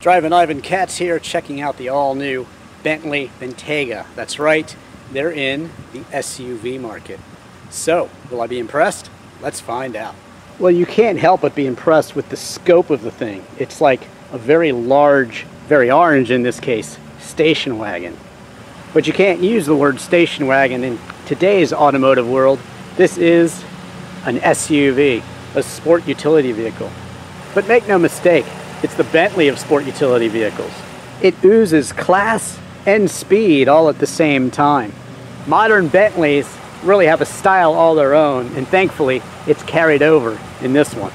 Drivin' Ivan Katz here, checking out the all-new Bentley Bentayga. That's right, they're in the SUV market. So, will I be impressed? Let's find out. Well, you can't help but be impressed with the scope of the thing. It's like a very large, very orange in this case, station wagon. But you can't use the word station wagon in today's automotive world. This is an SUV, a sport utility vehicle. But make no mistake, it's the Bentley of sport utility vehicles. It oozes class and speed all at the same time. Modern Bentleys really have a style all their own, and thankfully it's carried over in this one.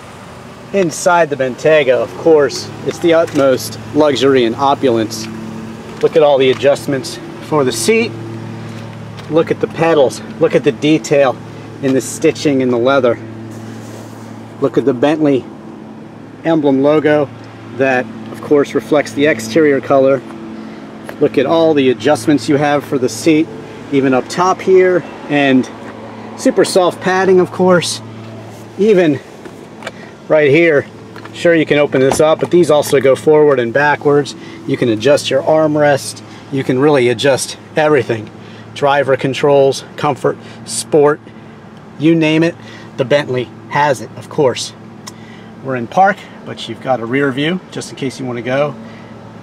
Inside the Bentayga, of course, it's the utmost luxury and opulence. Look at all the adjustments for the seat. Look at the pedals. Look at the detail in the stitching in the leather. Look at the Bentley emblem logo that of course reflects the exterior color. Look at all the adjustments you have for the seat, even up top here, and super soft padding of course. Even right here, sure you can open this up, but these also go forward and backwards. You can adjust your armrest. You can really adjust everything. Driver controls, comfort, sport, you name it, the Bentley has it, of course. We're in park, but you've got a rear view just in case you want to go.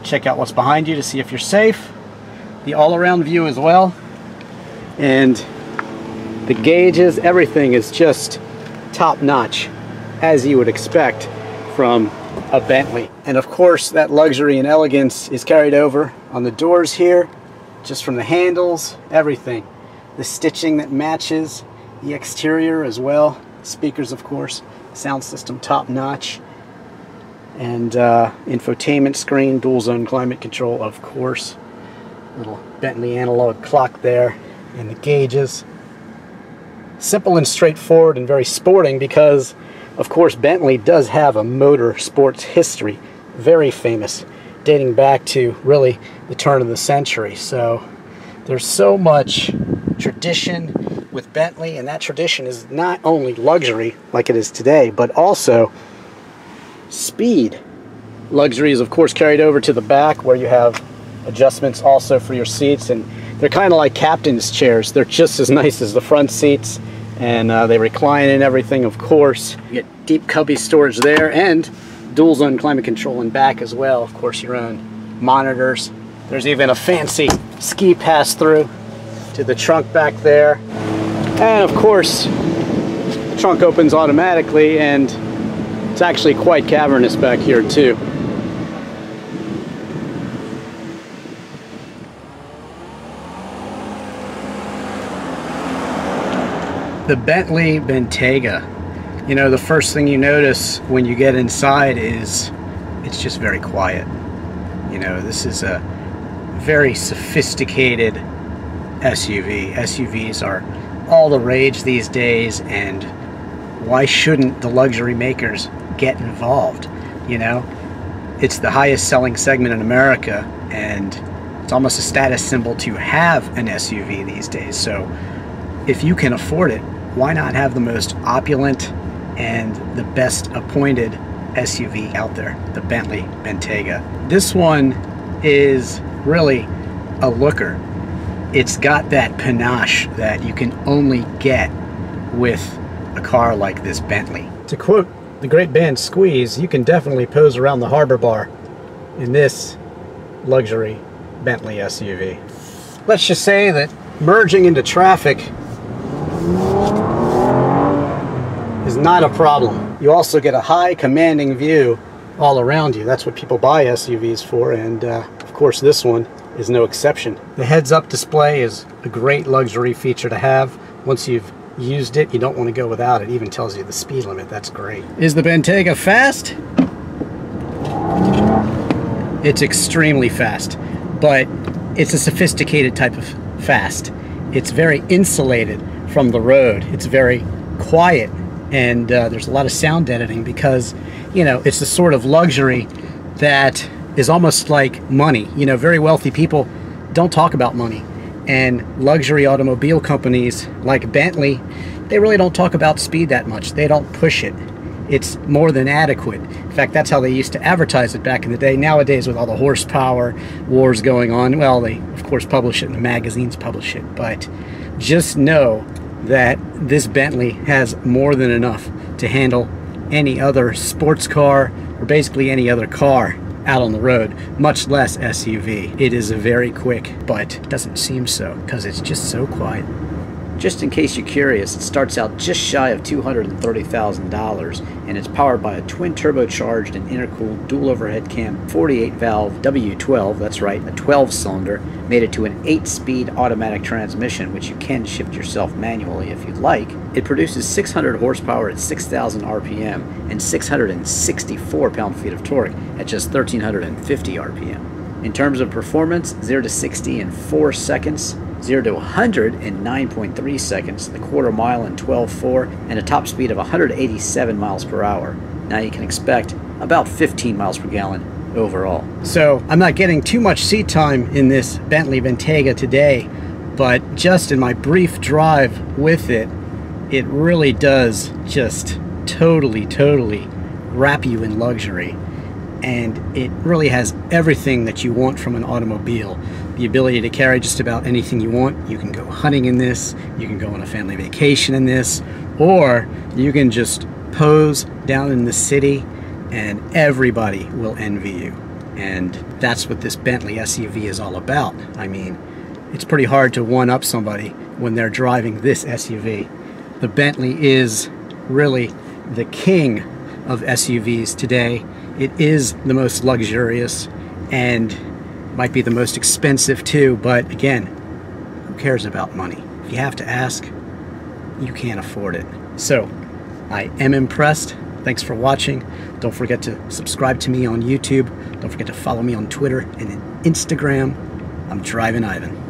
Check out what's behind you to see if you're safe. The all-around view as well. And the gauges, everything is just top-notch, as you would expect from a Bentley. And of course, that luxury and elegance is carried over on the doors here, just from the handles, everything. The stitching that matches the exterior as well. Speakers, of course sound system top notch and uh, infotainment screen dual zone climate control of course. Little Bentley analog clock there and the gauges. Simple and straightforward and very sporting because of course Bentley does have a motor sports history very famous dating back to really the turn of the century. So there's so much tradition with Bentley, and that tradition is not only luxury like it is today, but also speed. Luxury is, of course, carried over to the back where you have adjustments also for your seats, and they're kind of like captain's chairs. They're just as nice as the front seats, and uh, they recline and everything, of course. You get deep cubby storage there, and dual zone climate control in back as well. Of course, your own monitors. There's even a fancy ski pass through to the trunk back there. And of course, the trunk opens automatically and it's actually quite cavernous back here too. The Bentley Bentayga. You know, the first thing you notice when you get inside is it's just very quiet. You know, this is a very sophisticated SUV. SUVs are all the rage these days and why shouldn't the luxury makers get involved you know? It's the highest selling segment in America and it's almost a status symbol to have an SUV these days. So if you can afford it why not have the most opulent and the best appointed SUV out there the Bentley Bentayga? This one is really a looker. It's got that panache that you can only get with a car like this Bentley. To quote the great band Squeeze, you can definitely pose around the harbor bar in this luxury Bentley SUV. Let's just say that merging into traffic is not a problem. You also get a high commanding view all around you. That's what people buy SUVs for, and uh, of course this one is no exception. The heads-up display is a great luxury feature to have. Once you've used it, you don't want to go without it. even tells you the speed limit. That's great. Is the Bentayga fast? It's extremely fast, but it's a sophisticated type of fast. It's very insulated from the road. It's very quiet, and uh, there's a lot of sound editing because, you know, it's the sort of luxury that is almost like money. You know, very wealthy people don't talk about money. And luxury automobile companies like Bentley, they really don't talk about speed that much. They don't push it. it's more than adequate. In fact, that's how they used to advertise it back in the day. Nowadays, with all the horsepower wars going on, well, they of course publish it and the magazines publish it, but just know that this Bentley has more than enough to handle any other sports car or basically any other car out on the road, much less SUV. It is very quick, but doesn't seem so because it's just so quiet. Just in case you're curious, it starts out just shy of $230,000 and it's powered by a twin turbocharged and intercooled dual overhead cam 48 valve W12, that's right, a 12 cylinder, made it to an 8 speed automatic transmission, which you can shift yourself manually if you'd like. It produces 600 horsepower at 6,000 RPM and 664 pound feet of torque at just 1,350 RPM. In terms of performance, 0 to 60 in 4 seconds, 0 to 100 in 9.3 seconds, the quarter mile in 12.4, and a top speed of 187 miles per hour. Now you can expect about 15 miles per gallon overall. So I'm not getting too much seat time in this Bentley Bentayga today, but just in my brief drive with it, it really does just totally, totally wrap you in luxury. And it really has everything that you want from an automobile the ability to carry just about anything you want. You can go hunting in this, you can go on a family vacation in this, or you can just pose down in the city and everybody will envy you. And that's what this Bentley SUV is all about. I mean, it's pretty hard to one up somebody when they're driving this SUV. The Bentley is really the king of SUVs today. It is the most luxurious and might be the most expensive too, but again, who cares about money? If you have to ask, you can't afford it. So, I am impressed. Thanks for watching. Don't forget to subscribe to me on YouTube. Don't forget to follow me on Twitter and Instagram. I'm Drivin' Ivan.